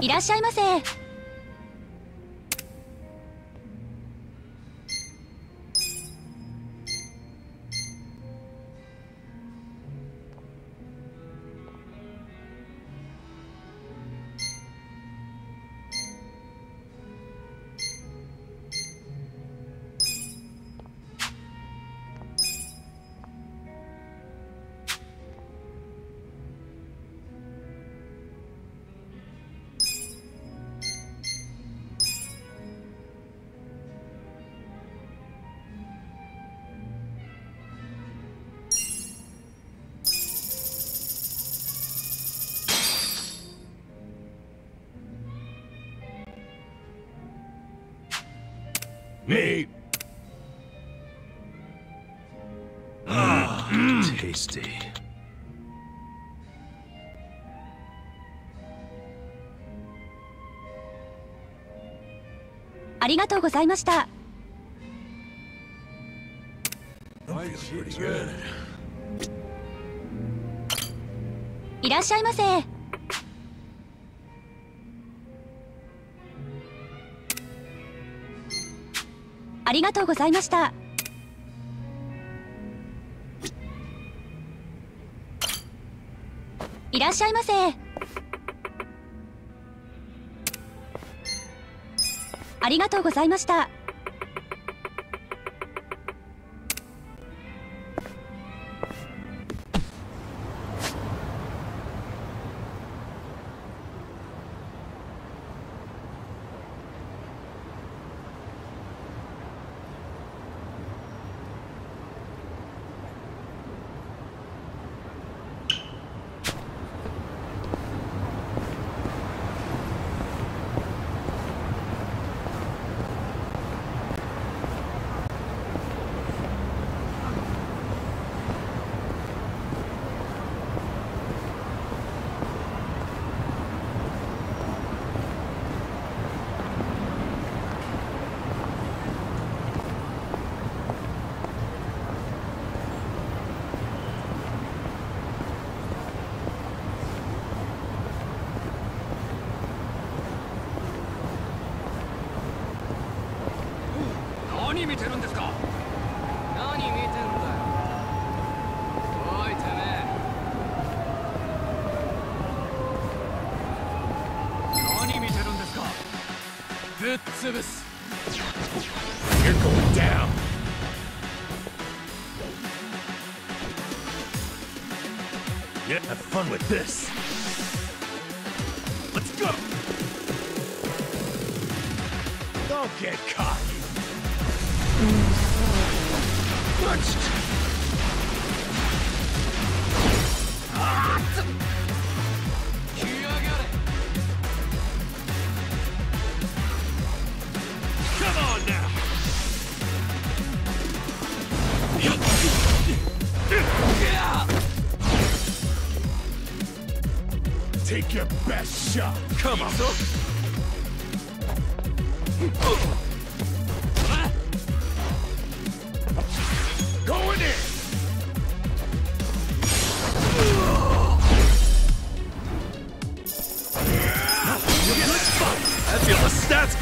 いらっしゃいませ。Tasty. ありがとうございました Pretty good. いらっしゃいませありがとうございましたいらっしゃいませ。ありがとうございました。てるんですか？何見てんだよ。おいてめ何見てるんですか？ぶっ潰す。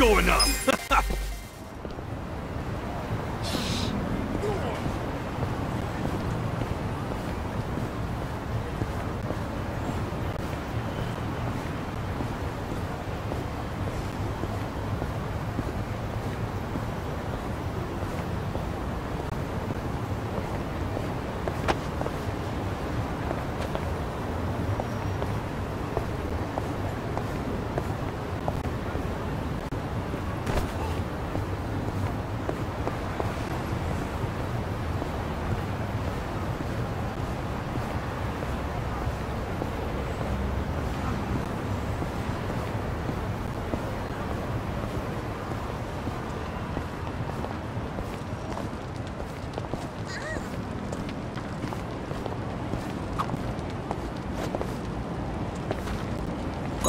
Going up.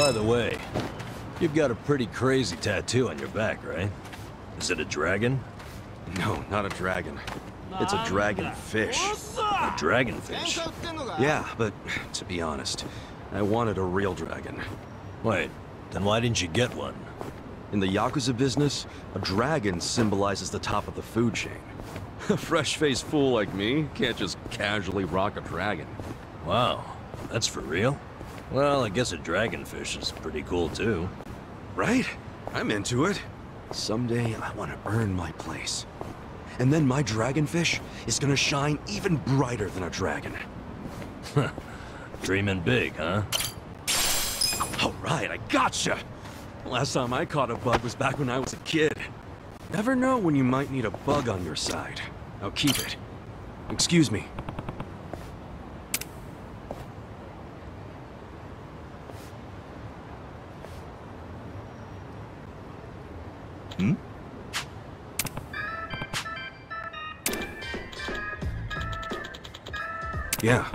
By the way, you've got a pretty crazy tattoo on your back, right? Is it a dragon? No, not a dragon. It's a dragon fish. A dragonfish? Yeah, but to be honest, I wanted a real dragon. Wait, Then why didn't you get one? In the Yakuza business, a dragon symbolizes the top of the food chain. A fresh-faced fool like me can't just casually rock a dragon. Wow, that's for real? Well, I guess a dragonfish is pretty cool too. Right? I'm into it. Someday I want to earn my place. And then my dragonfish is gonna shine even brighter than a dragon. Dreaming big, huh? All right, I gotcha! Last time I caught a bug was back when I was a kid. Never know when you might need a bug on your side. Now keep it. Excuse me. Hmm? Yeah.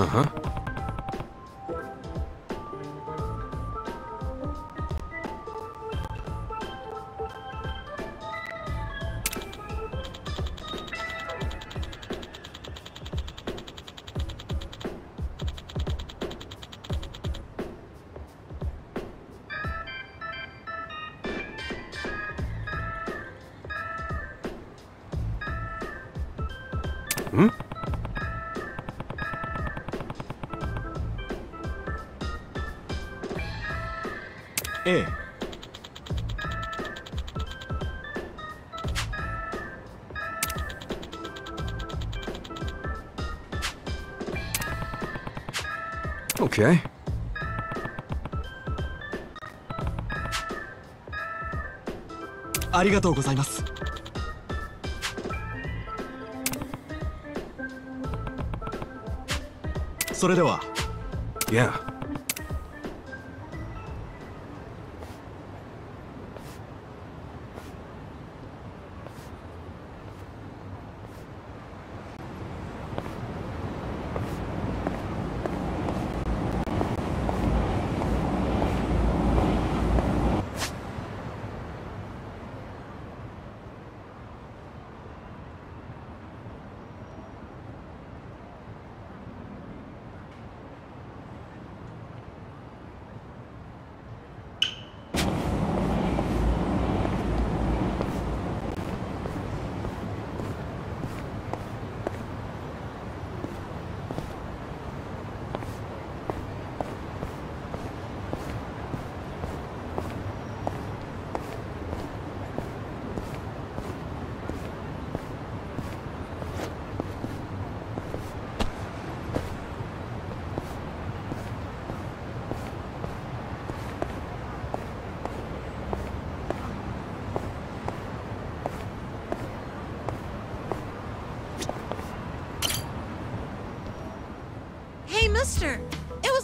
Uh-huh. りがとうございます。それでは。Yeah.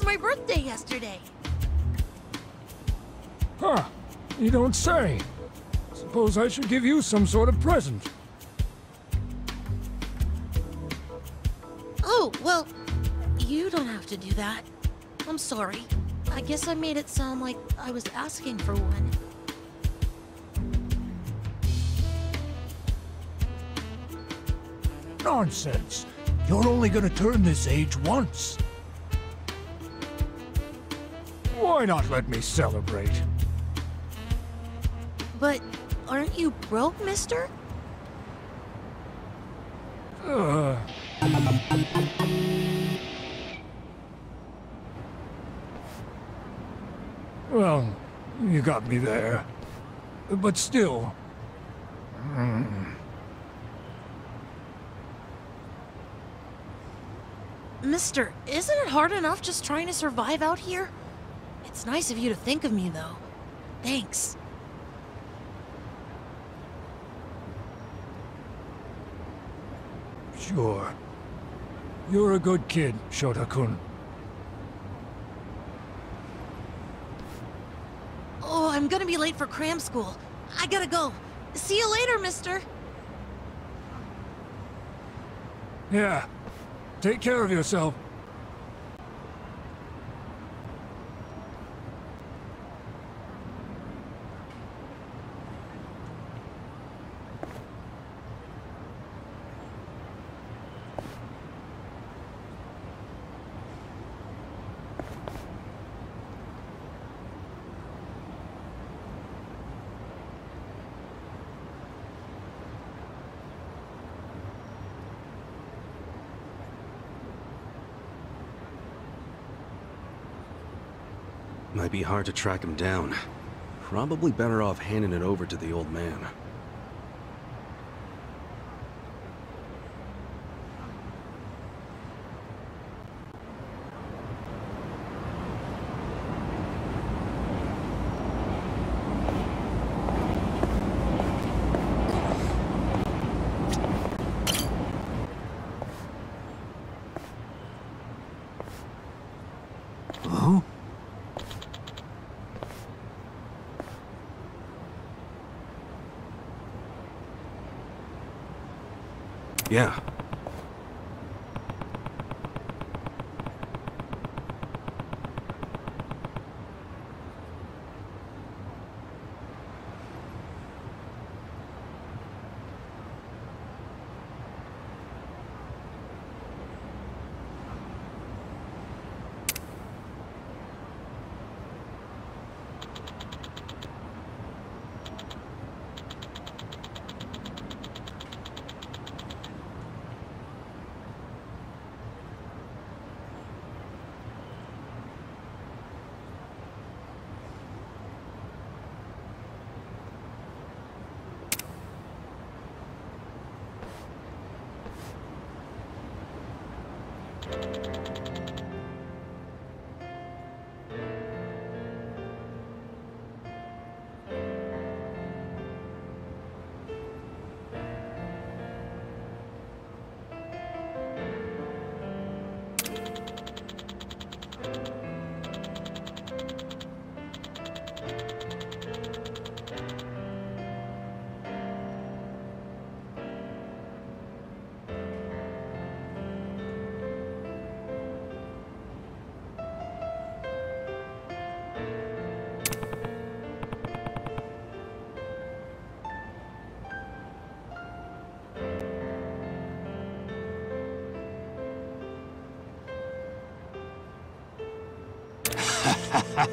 My birthday yesterday. Huh. You don't say. Suppose I should give you some sort of present. Oh, well, you don't have to do that. I'm sorry. I guess I made it sound like I was asking for one. Nonsense. You're only gonna turn this age once. Why not let me celebrate? But aren't you broke, mister? Uh, well, you got me there. But still. Mister, isn't it hard enough just trying to survive out here? It's nice of you to think of me, though. Thanks. Sure. You're a good kid, Shota-kun. Oh, I'm gonna be late for cram school. I gotta go. See you later, mister. Yeah. Take care of yourself. Might be hard to track him down. Probably better off handing it over to the old man. Huh? Yeah. Wow.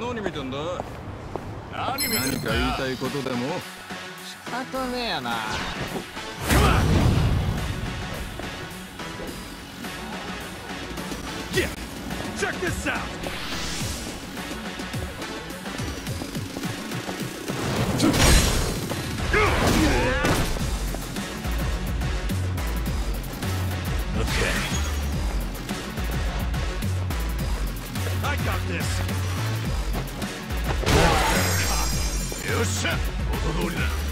何見てんだ？何見て何かんだよ言いたいことでも？仕方ねえやな Yeah! Check this out! Okay. っしゃ元通りだ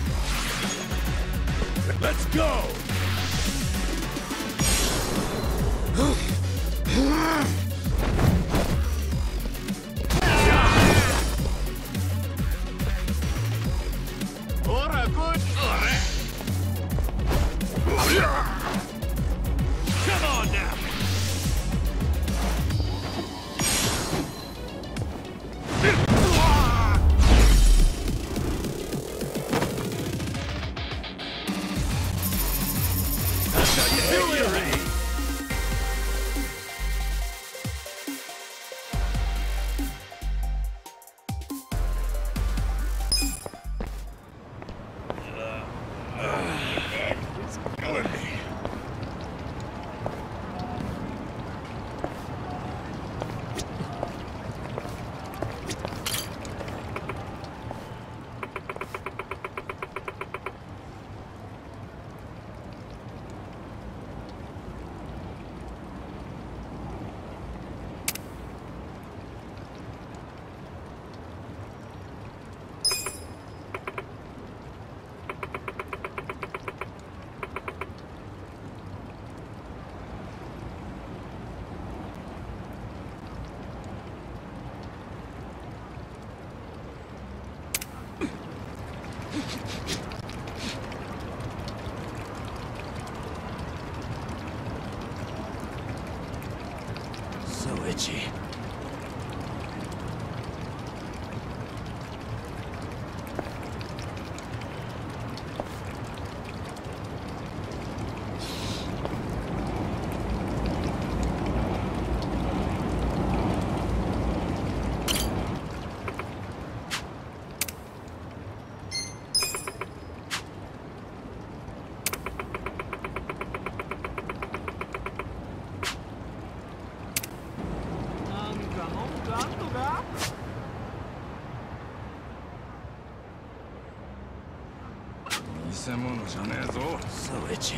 じゃねえぞ。サウエチ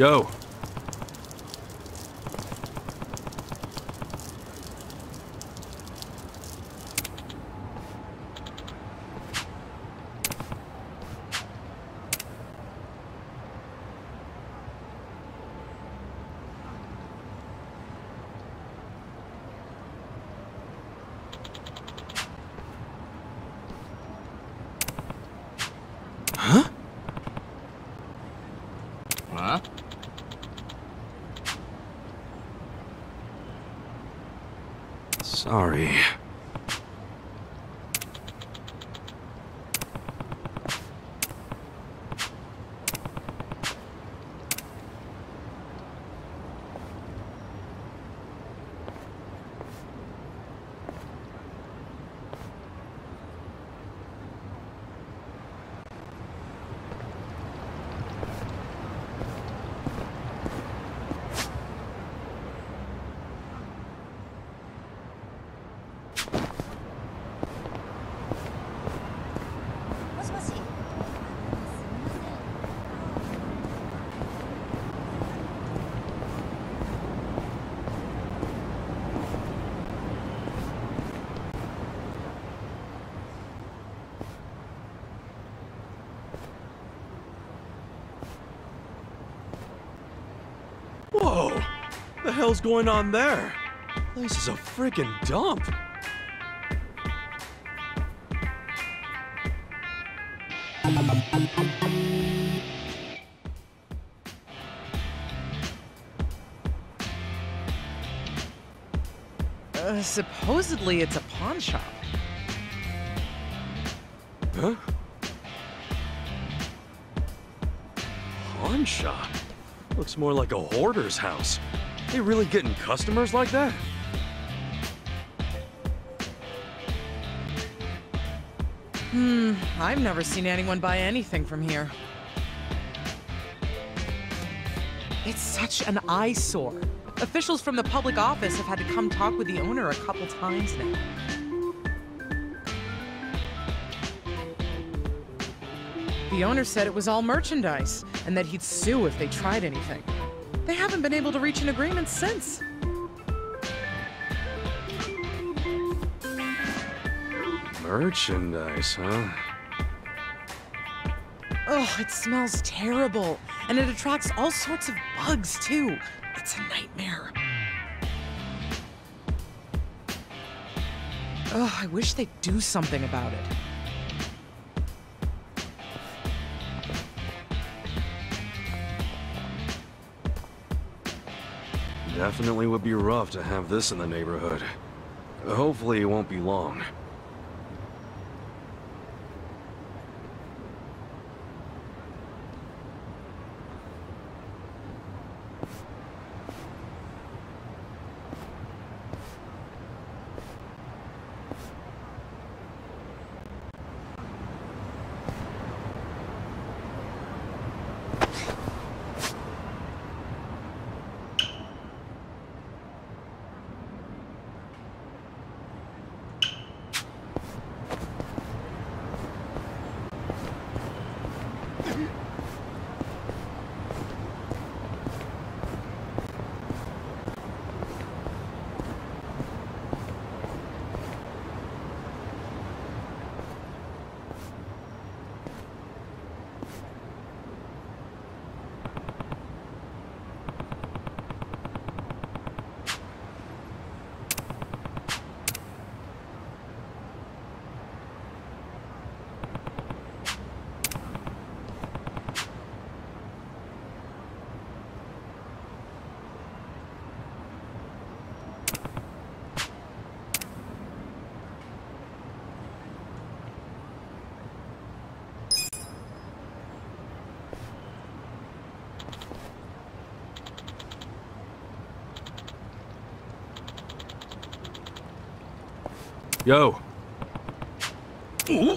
Yo. Huh? あ Sorry. What the hell's going on there? This is a freaking dump. Uh, supposedly it's a pawn shop. Huh? Pawn shop? Looks more like a hoarder's house. They really getting customers like that? Hmm, I've never seen anyone buy anything from here. It's such an eyesore. Officials from the public office have had to come talk with the owner a couple times now. The owner said it was all merchandise, and that he'd sue if they tried anything. They haven't been able to reach an agreement since. Merchandise, huh? Oh, it smells terrible. And it attracts all sorts of bugs, too. It's a nightmare. Oh, I wish they'd do something about it. Definitely would be rough to have this in the neighborhood. Hopefully it won't be long. Yo. Ooh.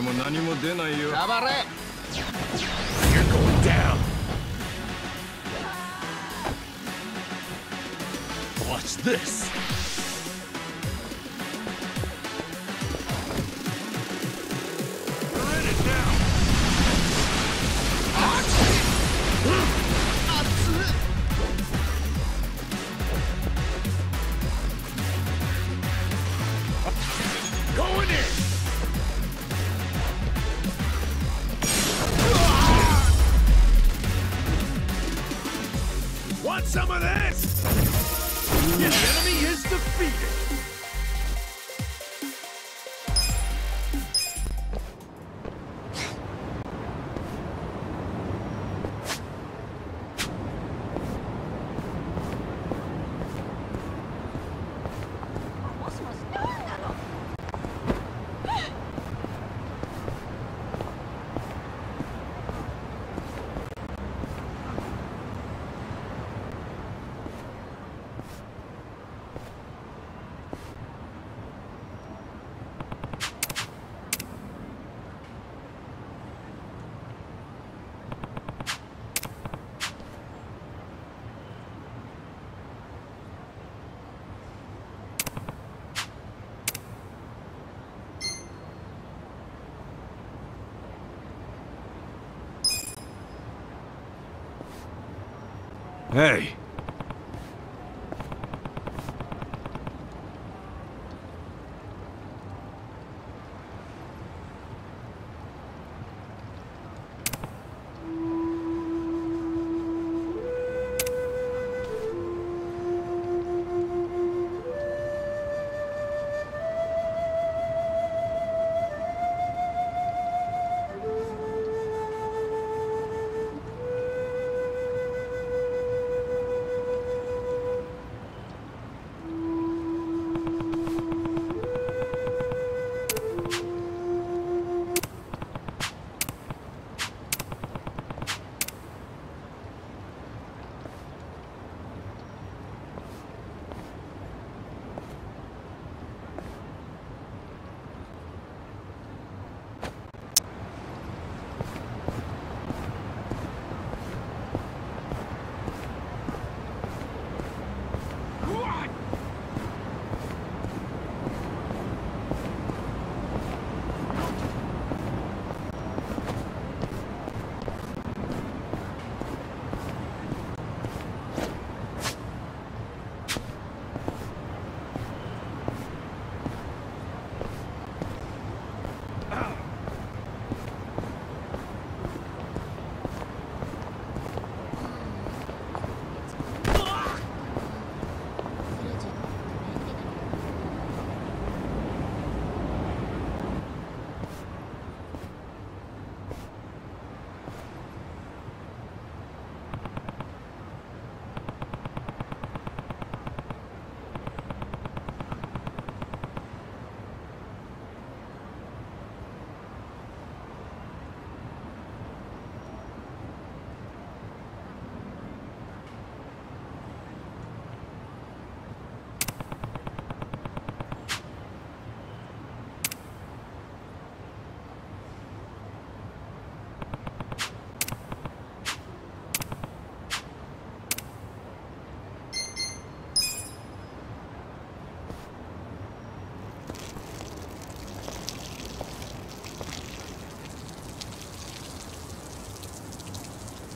ても何も出ないよ。れ。Hey.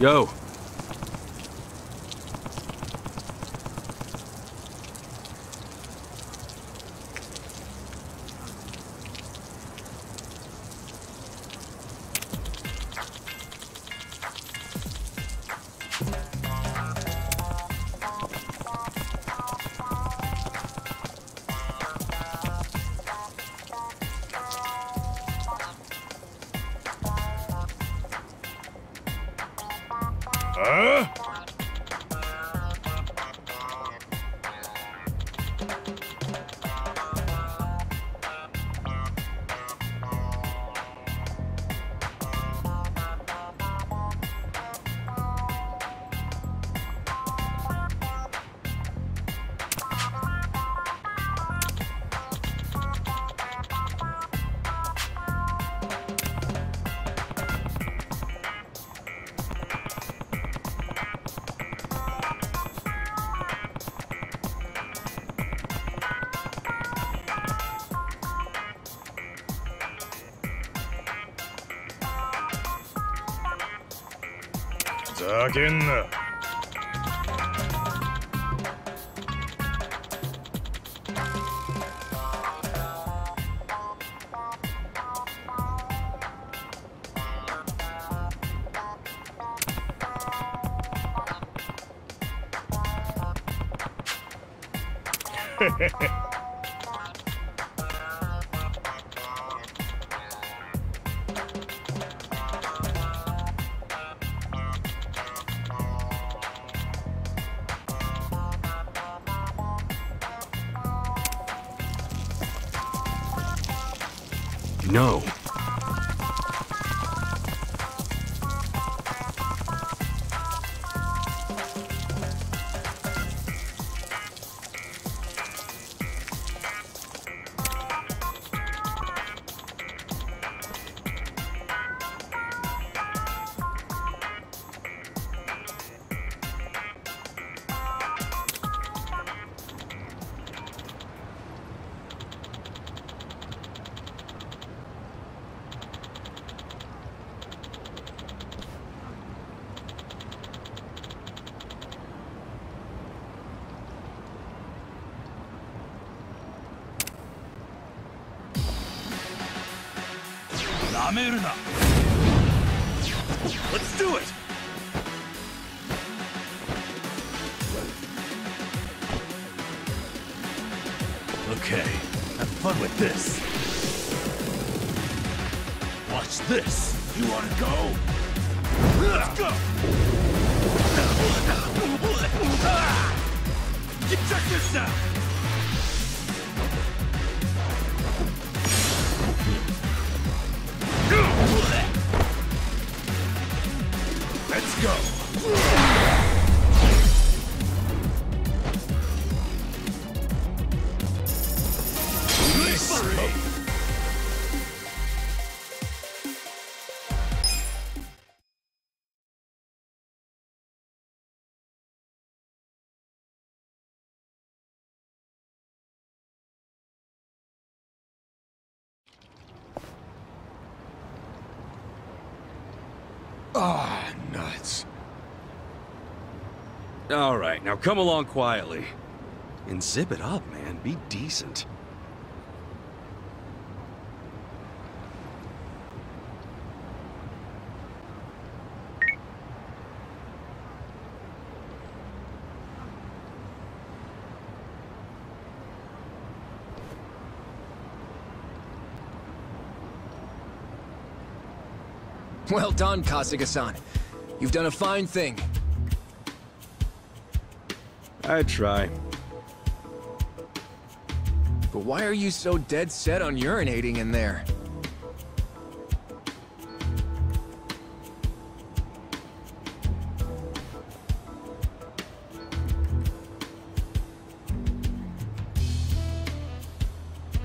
Yo. again. No. Check this out! All right, now come along quietly. And zip it up, man. Be decent. Well done, Kasuga-san. You've done a fine thing. I'd try. But why are you so dead set on urinating in there?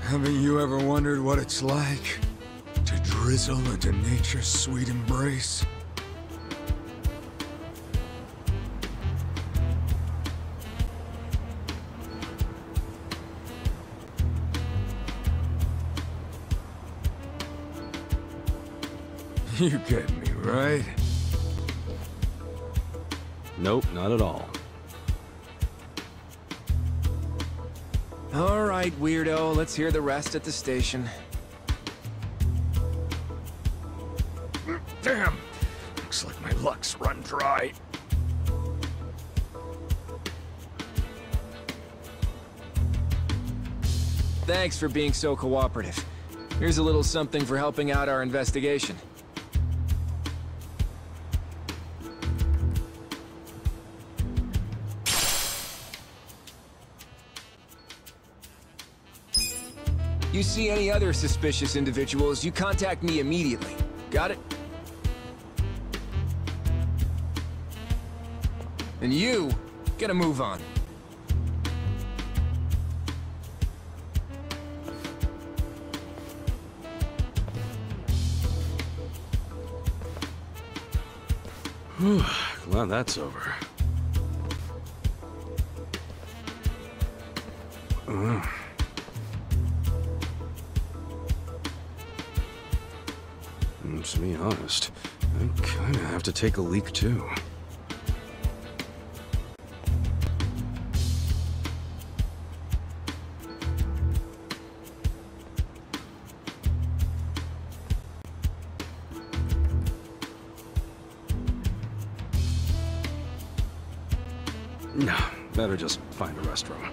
Haven't you ever wondered what it's like to drizzle into nature's sweet embrace? You get me, right? Nope, not at all. All right, weirdo. Let's hear the rest at the station. Damn! Looks like my luck's run dry. Thanks for being so cooperative. Here's a little something for helping out our investigation. You see any other suspicious individuals, you contact me immediately. Got it? And you, get a move on. Glad that's over. Ugh. honest, I kinda have to take a leak too. No, better just find a restroom.